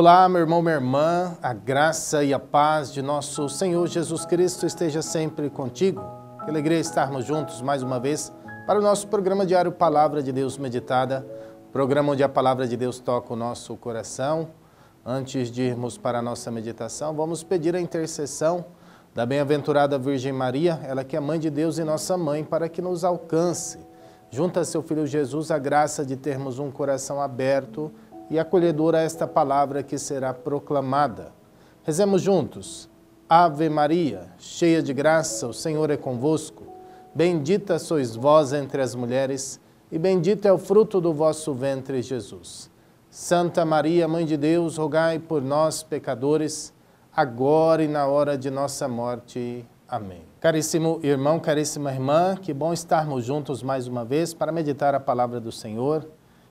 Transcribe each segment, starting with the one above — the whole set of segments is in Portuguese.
Olá, meu irmão, minha irmã, a graça e a paz de nosso Senhor Jesus Cristo esteja sempre contigo. Que alegria estarmos juntos mais uma vez para o nosso programa diário Palavra de Deus Meditada, programa onde a palavra de Deus toca o nosso coração. Antes de irmos para a nossa meditação, vamos pedir a intercessão da bem-aventurada Virgem Maria, ela que é mãe de Deus e nossa mãe, para que nos alcance, junto a seu Filho Jesus, a graça de termos um coração aberto e acolhedora esta palavra que será proclamada. Rezemos juntos. Ave Maria, cheia de graça, o Senhor é convosco. Bendita sois vós entre as mulheres, e bendito é o fruto do vosso ventre, Jesus. Santa Maria, Mãe de Deus, rogai por nós, pecadores, agora e na hora de nossa morte. Amém. Caríssimo irmão, caríssima irmã, que bom estarmos juntos mais uma vez para meditar a palavra do Senhor.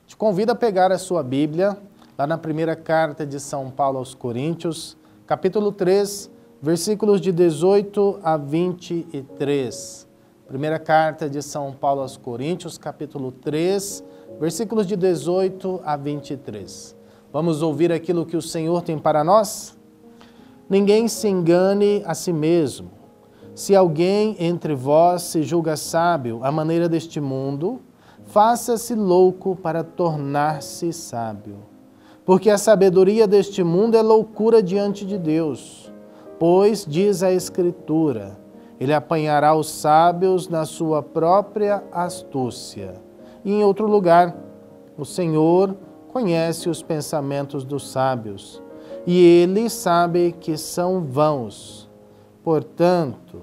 Te convido a pegar a sua Bíblia, lá na primeira carta de São Paulo aos Coríntios, capítulo 3, versículos de 18 a 23. Primeira carta de São Paulo aos Coríntios, capítulo 3, versículos de 18 a 23. Vamos ouvir aquilo que o Senhor tem para nós? Ninguém se engane a si mesmo. Se alguém entre vós se julga sábio à maneira deste mundo, faça-se louco para tornar-se sábio. Porque a sabedoria deste mundo é loucura diante de Deus. Pois, diz a Escritura, ele apanhará os sábios na sua própria astúcia. E em outro lugar, o Senhor conhece os pensamentos dos sábios, e ele sabe que são vãos. Portanto,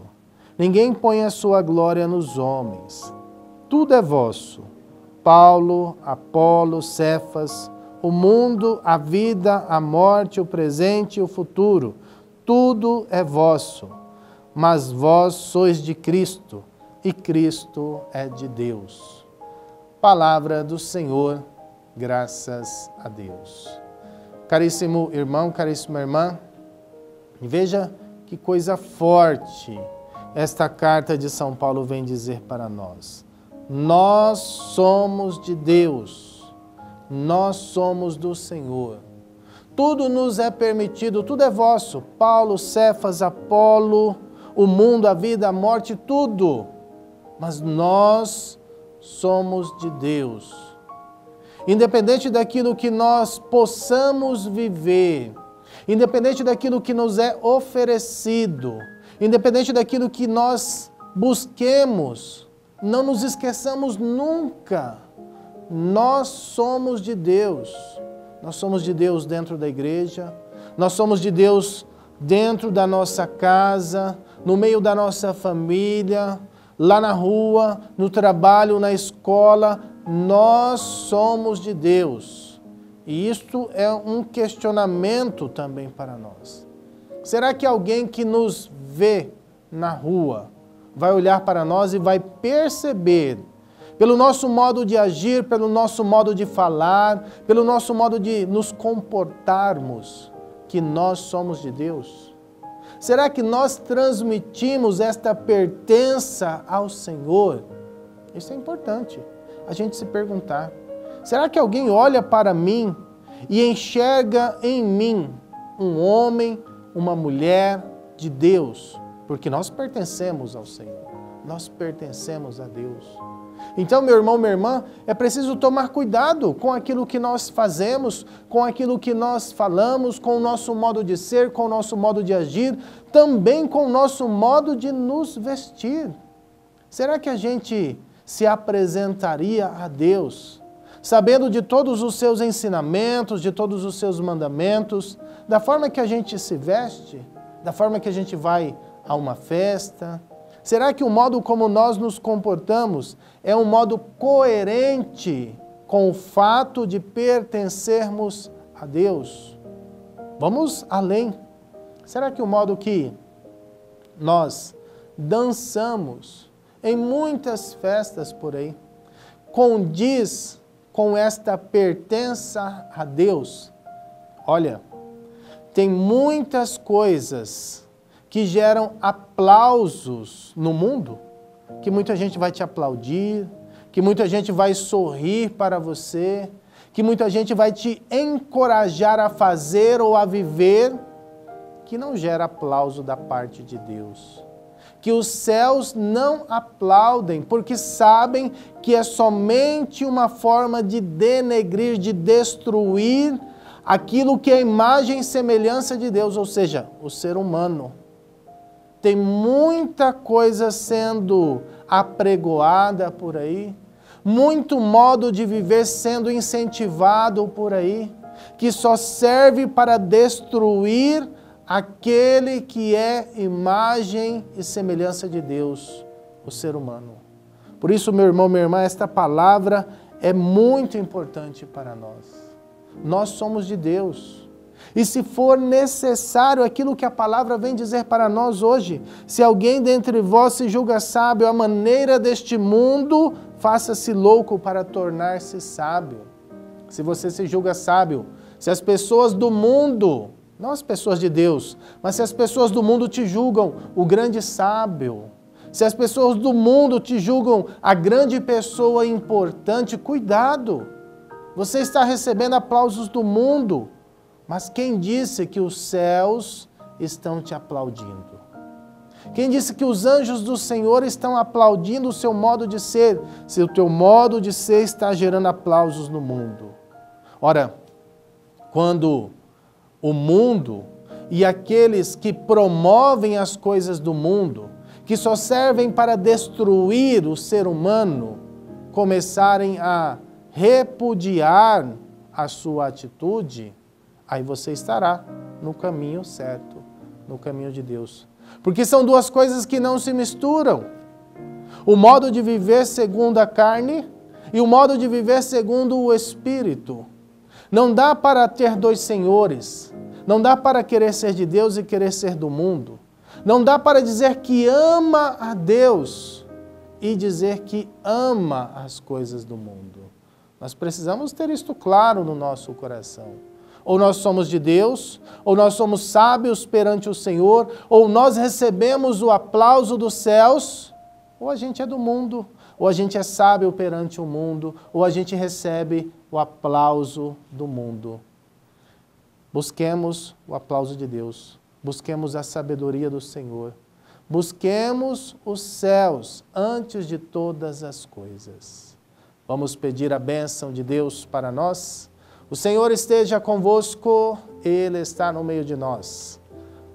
ninguém põe a sua glória nos homens. Tudo é vosso Paulo, Apolo, Cefas, o mundo, a vida, a morte, o presente e o futuro, tudo é vosso. Mas vós sois de Cristo e Cristo é de Deus. Palavra do Senhor, graças a Deus. Caríssimo irmão, caríssima irmã, veja que coisa forte esta carta de São Paulo vem dizer para nós. Nós somos de Deus, nós somos do Senhor. Tudo nos é permitido, tudo é vosso. Paulo, Cefas, Apolo, o mundo, a vida, a morte, tudo. Mas nós somos de Deus. Independente daquilo que nós possamos viver, independente daquilo que nos é oferecido, independente daquilo que nós busquemos, não nos esqueçamos nunca. Nós somos de Deus. Nós somos de Deus dentro da igreja, nós somos de Deus dentro da nossa casa, no meio da nossa família, lá na rua, no trabalho, na escola. Nós somos de Deus. E isto é um questionamento também para nós. Será que alguém que nos vê na rua, vai olhar para nós e vai perceber, pelo nosso modo de agir, pelo nosso modo de falar, pelo nosso modo de nos comportarmos, que nós somos de Deus? Será que nós transmitimos esta pertença ao Senhor? Isso é importante, a gente se perguntar. Será que alguém olha para mim e enxerga em mim um homem, uma mulher de Deus? Porque nós pertencemos ao Senhor, nós pertencemos a Deus. Então, meu irmão, minha irmã, é preciso tomar cuidado com aquilo que nós fazemos, com aquilo que nós falamos, com o nosso modo de ser, com o nosso modo de agir, também com o nosso modo de nos vestir. Será que a gente se apresentaria a Deus, sabendo de todos os seus ensinamentos, de todos os seus mandamentos, da forma que a gente se veste, da forma que a gente vai a uma festa? Será que o modo como nós nos comportamos é um modo coerente com o fato de pertencermos a Deus? Vamos além. Será que o modo que nós dançamos em muitas festas por aí condiz com esta pertença a Deus? Olha, tem muitas coisas que geram aplausos no mundo, que muita gente vai te aplaudir, que muita gente vai sorrir para você, que muita gente vai te encorajar a fazer ou a viver que não gera aplauso da parte de Deus. Que os céus não aplaudem, porque sabem que é somente uma forma de denegrir, de destruir aquilo que é imagem e semelhança de Deus, ou seja, o ser humano. Tem muita coisa sendo apregoada por aí, muito modo de viver sendo incentivado por aí, que só serve para destruir aquele que é imagem e semelhança de Deus, o ser humano. Por isso, meu irmão, minha irmã, esta palavra é muito importante para nós. Nós somos de Deus. E se for necessário aquilo que a palavra vem dizer para nós hoje, se alguém dentre vós se julga sábio, a maneira deste mundo, faça-se louco para tornar-se sábio. Se você se julga sábio, se as pessoas do mundo não as pessoas de Deus, mas se as pessoas do mundo te julgam o grande sábio, se as pessoas do mundo te julgam a grande pessoa importante, cuidado. Você está recebendo aplausos do mundo, mas quem disse que os céus estão te aplaudindo? Quem disse que os anjos do Senhor estão aplaudindo o seu modo de ser, se o teu modo de ser está gerando aplausos no mundo? Ora, quando o mundo e aqueles que promovem as coisas do mundo, que só servem para destruir o ser humano, começarem a repudiar a sua atitude, aí você estará no caminho certo, no caminho de Deus. Porque são duas coisas que não se misturam. O modo de viver segundo a carne e o modo de viver segundo o espírito. Não dá para ter dois senhores. Não dá para querer ser de Deus e querer ser do mundo. Não dá para dizer que ama a Deus e dizer que ama as coisas do mundo. Nós precisamos ter isto claro no nosso coração. Ou nós somos de Deus, ou nós somos sábios perante o Senhor, ou nós recebemos o aplauso dos céus, ou a gente é do mundo, ou a gente é sábio perante o mundo, ou a gente recebe o aplauso do mundo. Busquemos o aplauso de Deus, busquemos a sabedoria do Senhor, busquemos os céus antes de todas as coisas. Vamos pedir a bênção de Deus para nós? O Senhor esteja convosco, Ele está no meio de nós.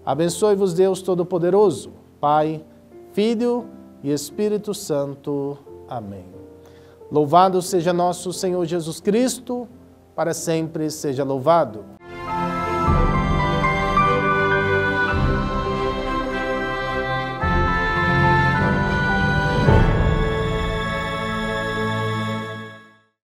Abençoe-vos, Deus Todo-Poderoso, Pai, Filho e Espírito Santo. Amém. Louvado seja nosso Senhor Jesus Cristo, para sempre seja louvado.